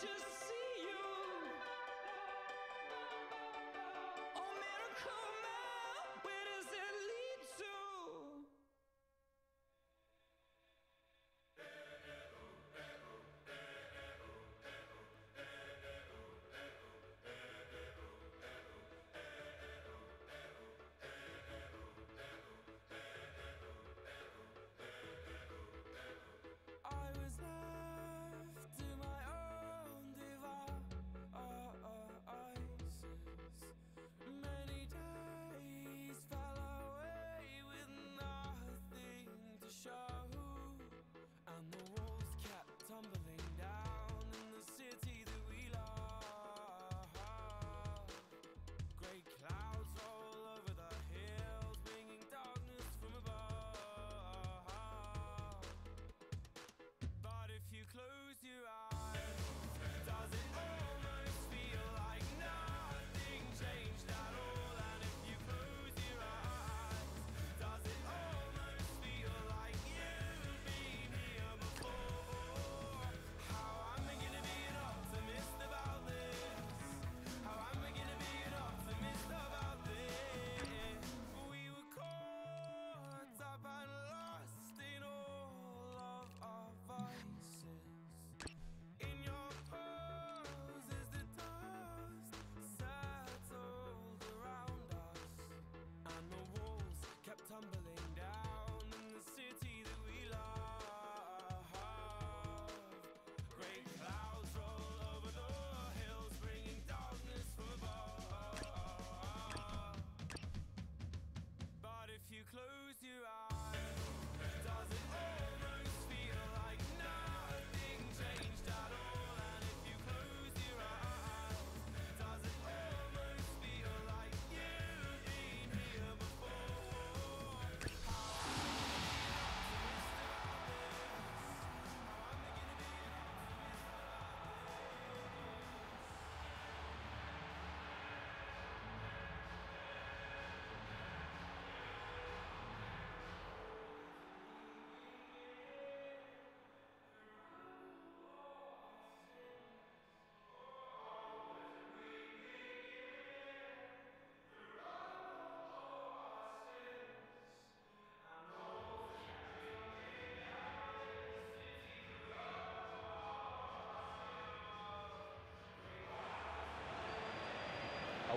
just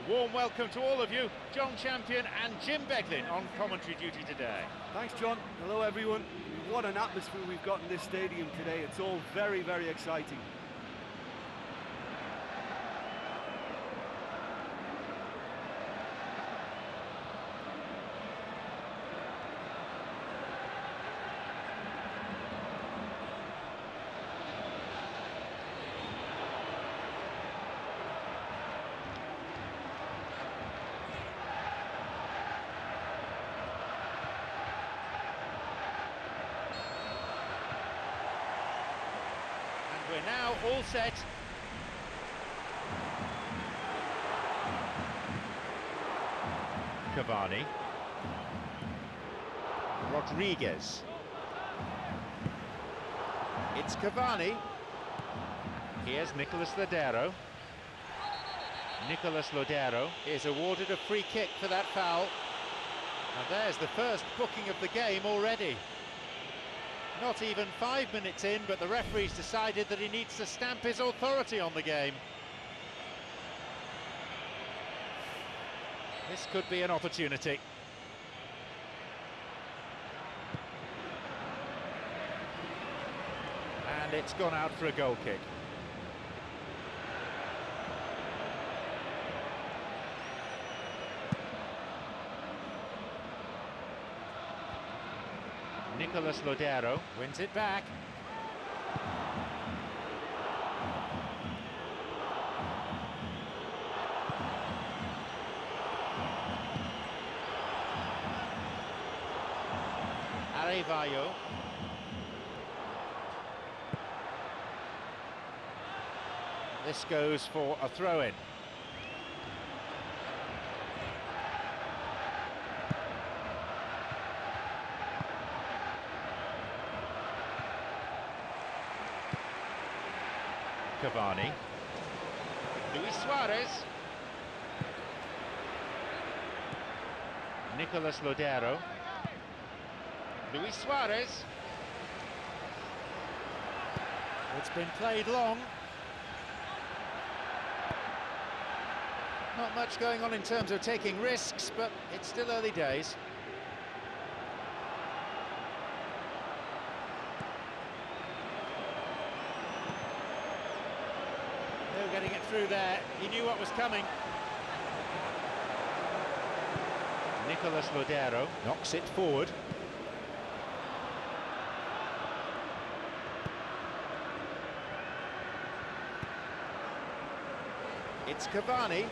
warm welcome to all of you. John Champion and Jim Beglin on commentary duty today. Thanks, John. Hello, everyone. What an atmosphere we've got in this stadium today. It's all very, very exciting. We're now all set. Cavani. Rodriguez. It's Cavani. Here's Nicolas Lodeiro. Nicolas Lodeiro is awarded a free kick for that foul. And there's the first booking of the game already. Not even five minutes in, but the referee's decided that he needs to stamp his authority on the game. This could be an opportunity. And it's gone out for a goal kick. Nicolas Lodeiro wins it back. Arevalo. This goes for a throw-in. Cavani. Luis Suarez. Nicolas Lodeiro. Luis Suarez. It's been played long. Not much going on in terms of taking risks, but it's still early days. No getting it through there. He knew what was coming. Nicolas Lodeiro knocks it forward. It's Cavani.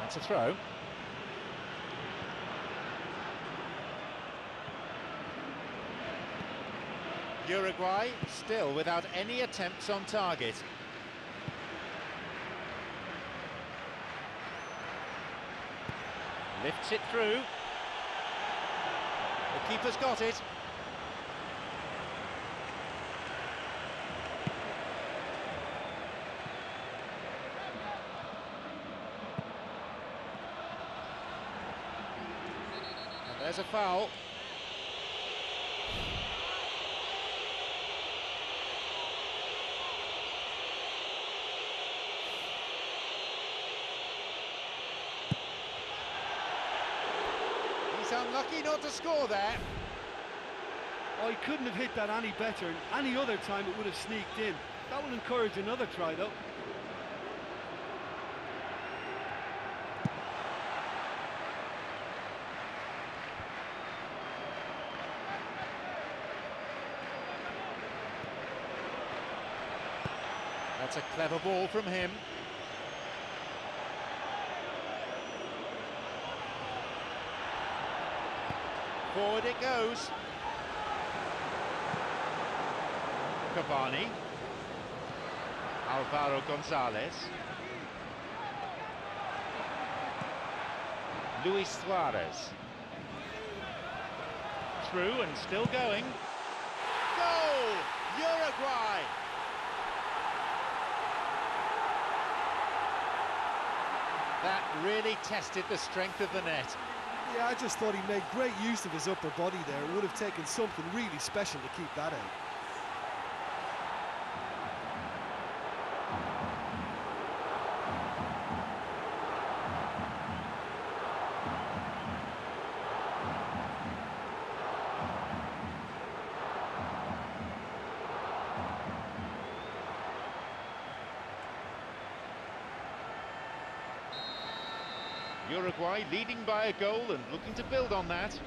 That's a throw. Uruguay still without any attempts on target. Lifts it through. The keeper's got it. There's a foul. He's unlucky not to score there. Oh, he couldn't have hit that any better. and Any other time it would have sneaked in. That will encourage another try, though. That's a clever ball from him. Forward it goes. Cavani. Alvaro Gonzalez. Luis Suarez. Through and still going. Goal! Uruguay! That really tested the strength of the net. Yeah, I just thought he made great use of his upper body there. It would have taken something really special to keep that out. Uruguay leading by a goal and looking to build on that.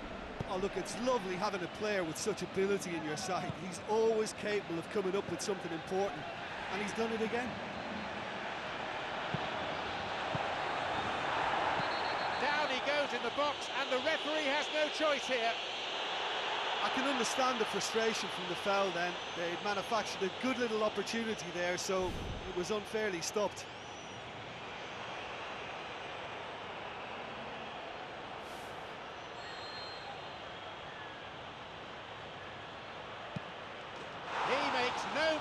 Oh, look, it's lovely having a player with such ability in your side. He's always capable of coming up with something important, and he's done it again. Down he goes in the box, and the referee has no choice here. I can understand the frustration from the foul then. They manufactured a good little opportunity there, so it was unfairly stopped.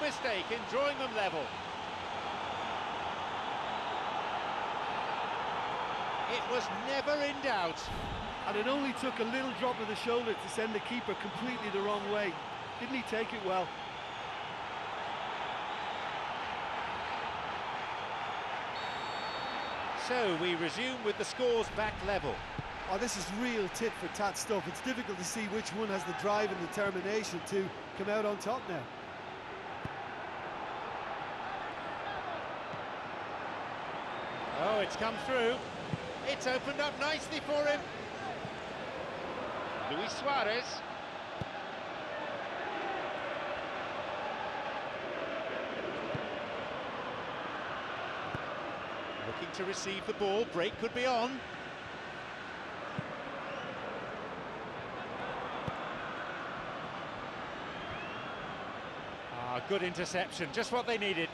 Mistake in drawing them level. It was never in doubt. And it only took a little drop of the shoulder to send the keeper completely the wrong way. Didn't he take it well? So we resume with the scores back level. Oh, this is real tit for tat stuff. It's difficult to see which one has the drive and determination to come out on top now. Oh, come through. It's opened up nicely for him. Luis Suarez. Looking to receive the ball. Break could be on. Ah, good interception. Just what they needed.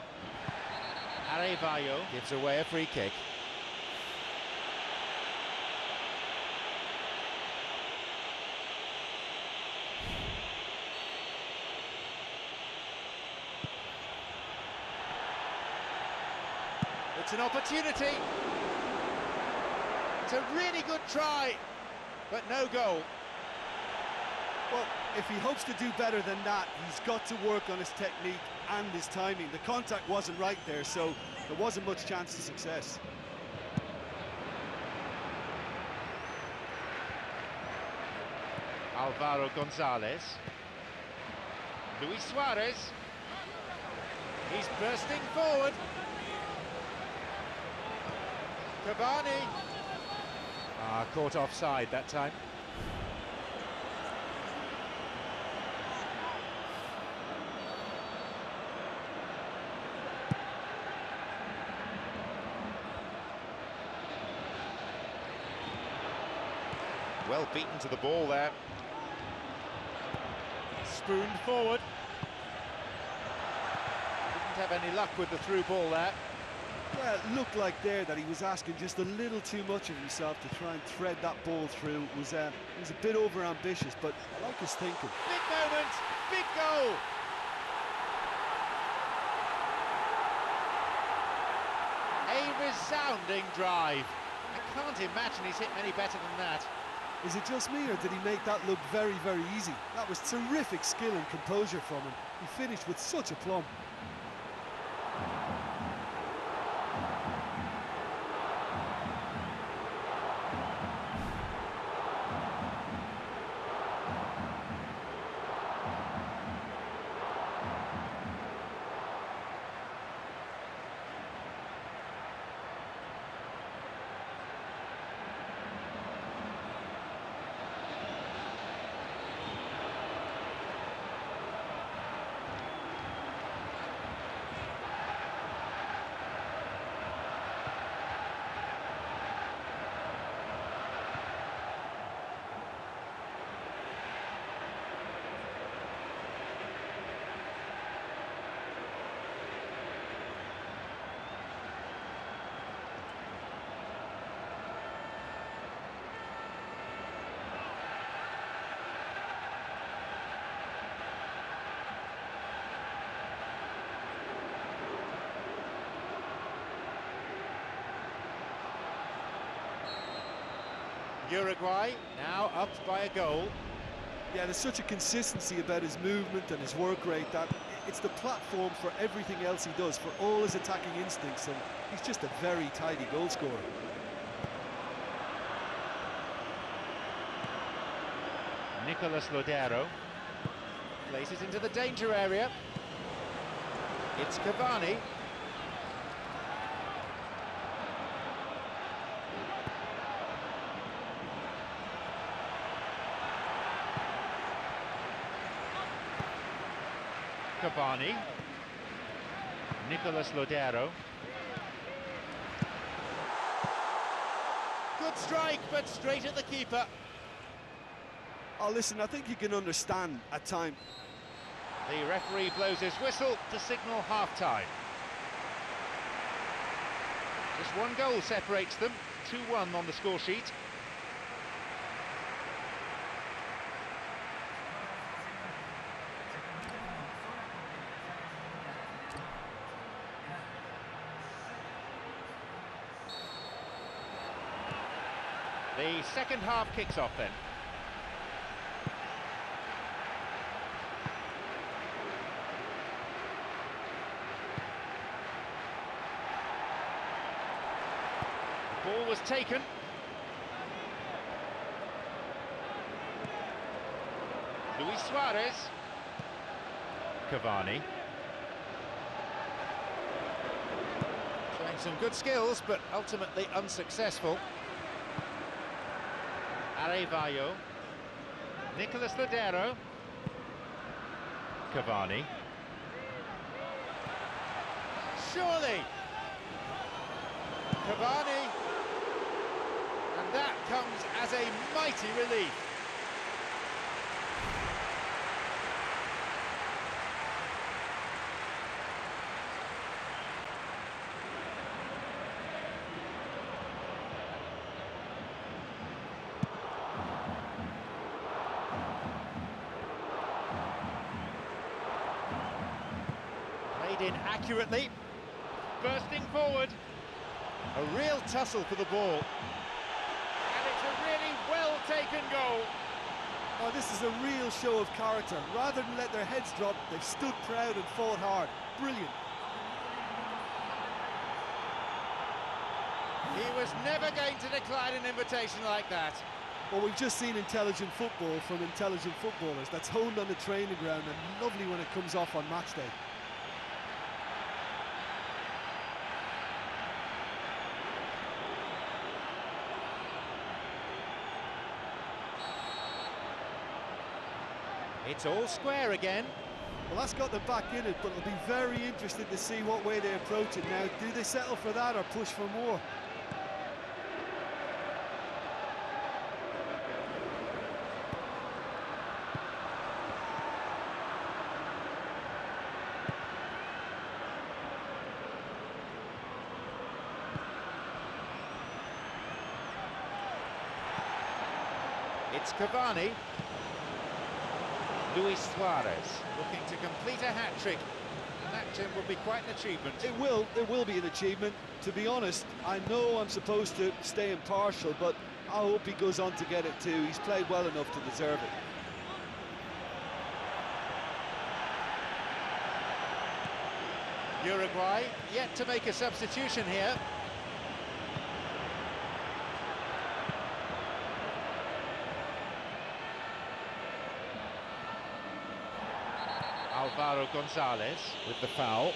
Arevalo gives away a free kick. It's an opportunity. It's a really good try, but no goal. Well, if he hopes to do better than that, he's got to work on his technique and his timing. The contact wasn't right there, so there wasn't much chance of success. Alvaro Gonzalez. Luis Suarez. He's bursting forward. Cavani. Ah, caught offside that time. Well beaten to the ball there. Spooned forward. Didn't have any luck with the through ball there. Yeah, it looked like there that he was asking just a little too much of himself to try and thread that ball through. It was, uh, it was a bit over-ambitious, but I like his thinking. Big moment, big goal! A resounding drive. I can't imagine he's hit many better than that. Is it just me, or did he make that look very, very easy? That was terrific skill and composure from him. He finished with such a aplomb. Uruguay now up by a goal. Yeah, there's such a consistency about his movement and his work rate that it's the platform for everything else he does, for all his attacking instincts, and he's just a very tidy goal scorer. Nicolas Lodeiro places into the danger area. It's Cavani. Cavani. Nicolas Lodeiro. Good strike, but straight at the keeper. Oh, listen, I think you can understand at time. The referee blows his whistle to signal half-time. Just one goal separates them, 2-1 on the score Second half kicks off then. The ball was taken. Luis Suarez. Cavani. Showing some good skills, but ultimately unsuccessful. Arevalo. Nicolas Lodeiro. Cavani. Surely. Cavani. And that comes as a mighty relief. Played in accurately, bursting forward. A real tussle for the ball. And it's a really well-taken goal. Oh, this is a real show of character. Rather than let their heads drop, they've stood proud and fought hard. Brilliant. He was never going to decline an invitation like that. Well, we've just seen intelligent football from intelligent footballers. That's honed on the training ground and lovely when it comes off on match day. It's all square again. Well, that's got them back in it, but it'll be very interesting to see what way they approach it now. Do they settle for that or push for more? It's Cavani. Luis Suarez looking to complete a hat-trick. And that, Jim, would be quite an achievement. It will, it will be an achievement. To be honest, I know I'm supposed to stay impartial, but I hope he goes on to get it too. He's played well enough to deserve it. Uruguay yet to make a substitution here. Alvaro Gonzalez with the foul.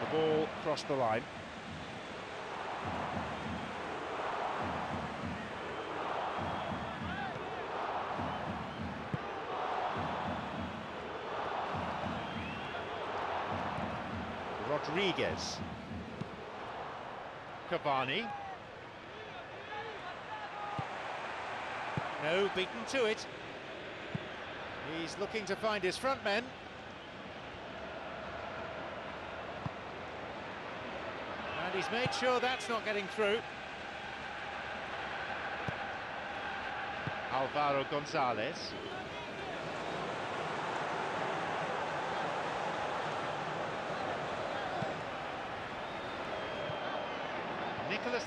The ball crossed the line. Rodriguez. Cavani. No, beaten to it. He's looking to find his front men. And he's made sure that's not getting through. Alvaro Gonzalez.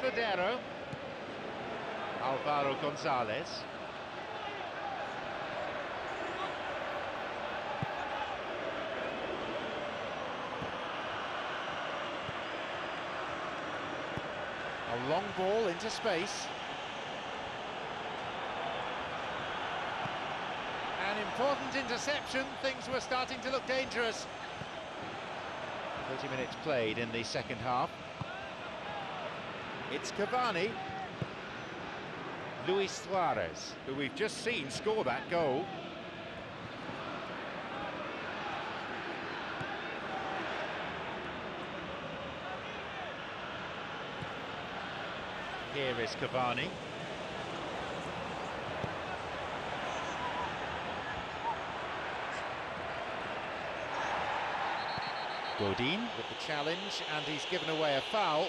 Lodeiro. Alvaro Gonzalez. A long ball into space. An important interception, things were starting to look dangerous. 30 minutes played in the second half. It's Cavani. Luis Suarez, who we've just seen score that goal. Here is Cavani. Godin with the challenge, and he's given away a foul.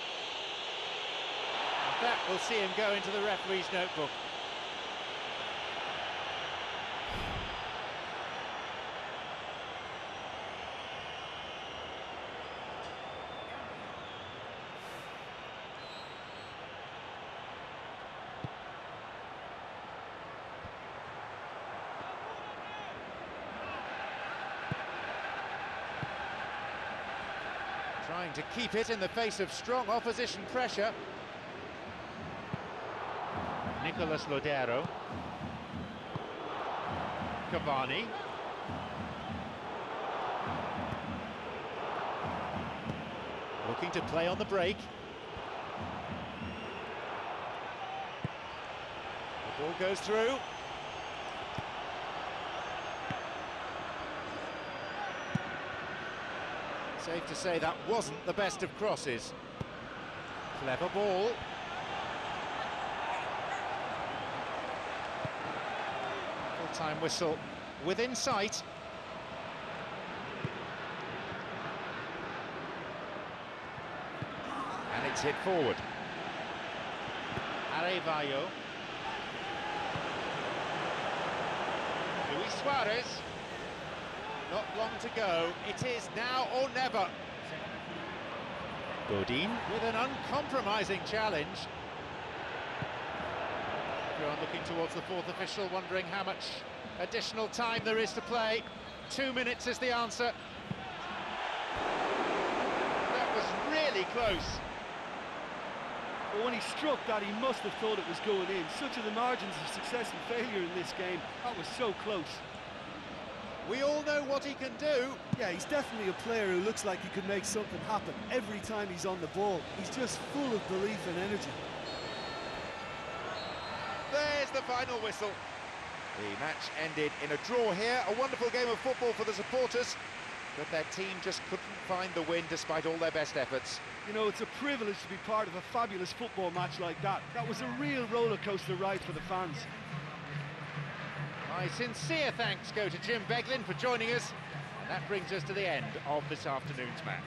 That will see him go into the referee's notebook. Trying to keep it in the face of strong opposition pressure. Nicolas Lodeiro. Cavani. Looking to play on the break. The ball goes through. Safe to say that wasn't the best of crosses. Clever ball. Full-time whistle within sight. And it's hit forward. Arevalo. Luis Suarez. Not long to go. It is now or never. Godin with an uncompromising challenge. Everyone looking towards the fourth official, wondering how much additional time there is to play. Two minutes is the answer. That was really close. But when he struck that, he must have thought it was going in. Such are the margins of success and failure in this game. That was so close. We all know what he can do. Yeah, he's definitely a player who looks like he could make something happen every time he's on the ball. He's just full of belief and energy. The final whistle. The match ended in a draw here. A wonderful game of football for the supporters, but their team just couldn't find the win despite all their best efforts. You know, it's a privilege to be part of a fabulous football match like that. That was a real roller coaster ride for the fans. My sincere thanks go to Jim Beglin for joining us. And that brings us to the end of this afternoon's match.